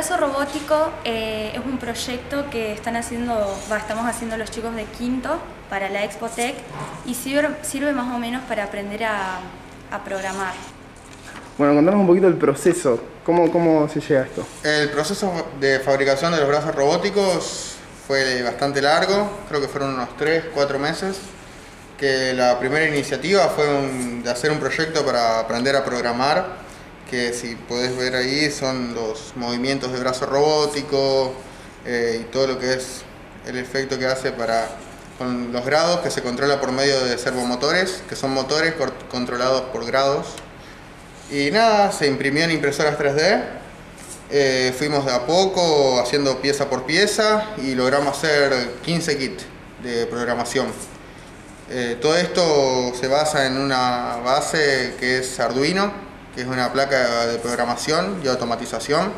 brazo robótico eh, es un proyecto que están haciendo, estamos haciendo los chicos de quinto para la Expotec y sirve, más o menos para aprender a, programar. Bueno, contanos un poquito el proceso, ¿Cómo, ¿cómo se llega a esto? El proceso de fabricación de los brazos robóticos fue bastante largo, creo que fueron unos 3, 4 meses, que la primera iniciativa fue de hacer un proyecto para aprender a programar que si puedes ver ahí son los movimientos de brazo robótico eh, y todo lo que es el efecto que hace para con los grados que se controla por medio de servomotores, que son motores controlados por grados. Y nada, se imprimió en impresoras 3D. Eh, fuimos de a poco haciendo pieza por pieza y logramos hacer 15 kits de programación. Eh, todo esto se basa en una base que es Arduino, que es una placa de programación y automatización,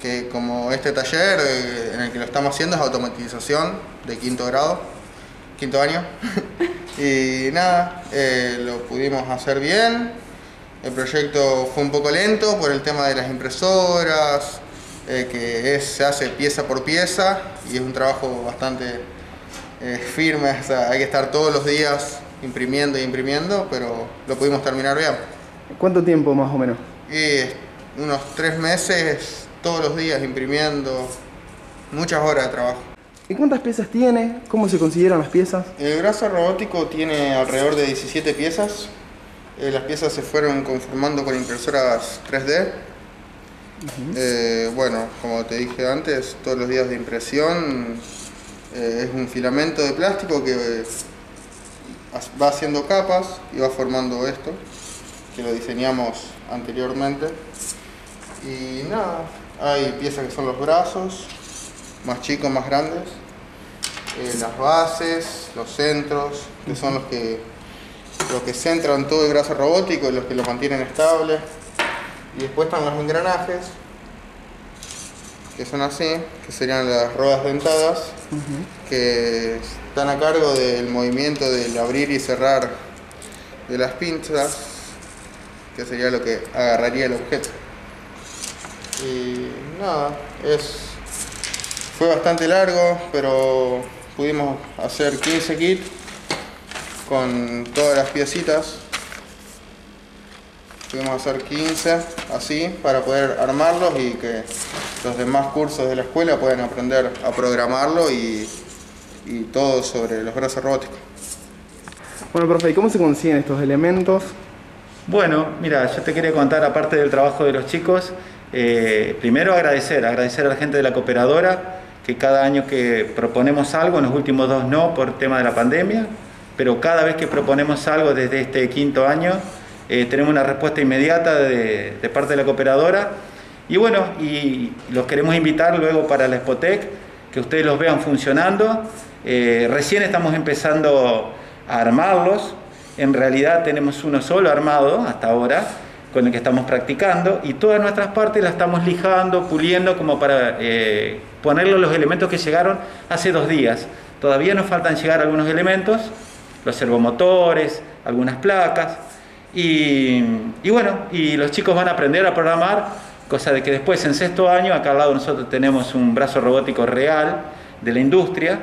que como este taller eh, en el que lo estamos haciendo es automatización de quinto grado, quinto año. y nada, eh, lo pudimos hacer bien. El proyecto fue un poco lento por el tema de las impresoras, eh, que se hace pieza por pieza y es un trabajo bastante firme, hay que estar todos los días imprimiendo y imprimiendo, pero lo pudimos terminar bien. ¿Cuánto tiempo más o menos? unos tres meses, todos los días imprimiendo, muchas horas de trabajo. ¿Y cuántas piezas tiene? ¿Cómo se consiguieron las piezas? El brazo robótico tiene alrededor de 17 piezas. Eh, las piezas se fueron conformando con impresoras 3D. Eh, bueno, como te dije antes, todos los días de impresión eh, es un filamento de plástico que va haciendo capas y va formando esto que lo diseñamos anteriormente. Y nada, hay piezas que son los brazos, más chicos, más grandes, eh, las bases, los centros, que son los que, los que centran todo el brazo robótico y los que lo mantienen estable. Y después están los engranajes, que son así, que serían las ruedas dentadas, que están a cargo del movimiento del abrir y cerrar de las pinzas que sería lo que agarraría el objeto. Y nada, es, fue bastante largo, pero pudimos hacer 15 kits con todas las piecitas. Pudimos hacer 15 así para poder armarlos y que los demás cursos de la escuela puedan aprender a programarlo y, y todo sobre los brazos robóticos. Bueno, profe, ¿y cómo se consiguen estos elementos? Bueno, mira, yo te quería contar, aparte del trabajo de los chicos, eh, primero agradecer, agradecer a la gente de la cooperadora, que cada año que proponemos algo, en los últimos dos no por tema de la pandemia, pero cada vez que proponemos algo desde este quinto año, eh, tenemos una respuesta inmediata de, parte de la cooperadora. Y bueno, y los queremos invitar luego para la Spotec, que ustedes los vean funcionando. Eh, recién estamos empezando a armarlos, en realidad tenemos uno solo armado hasta ahora, con el que estamos practicando, y todas nuestras partes las estamos lijando, puliendo, como para eh, ponerle los elementos que llegaron hace dos días. Todavía nos faltan llegar algunos elementos, los servomotores, algunas placas, y, bueno, y los chicos van a aprender a programar, cosa de que después en sexto año, acá al lado nosotros tenemos un brazo robótico real de la industria,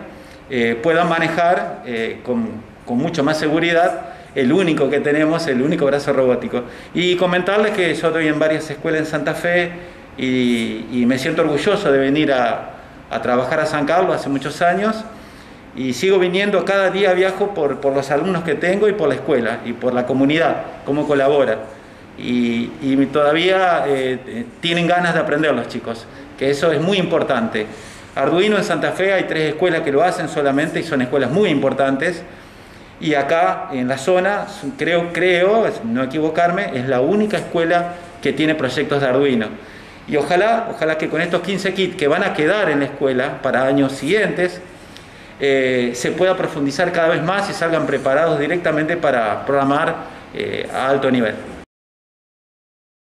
eh, puedan manejar eh, con mucho más seguridad el único que tenemos, el único brazo robótico. Y comentarles que yo doy en varias escuelas en Santa Fe y, me siento orgulloso de venir a, trabajar a San Carlos hace muchos años y sigo viniendo, cada día viajo por, los alumnos que tengo y por la escuela y por la comunidad, cómo colabora. Y, todavía eh, tienen ganas de aprender los chicos, que eso es muy importante. Arduino en Santa Fe hay tres escuelas que lo hacen solamente y son escuelas muy importantes. Y acá en la zona, creo, creo, no equivocarme, es la única escuela que tiene proyectos de Arduino. Y ojalá, ojalá que con estos 15 kits que van a quedar en la escuela para años siguientes, eh, se pueda profundizar cada vez más y salgan preparados directamente para programar eh, a alto nivel.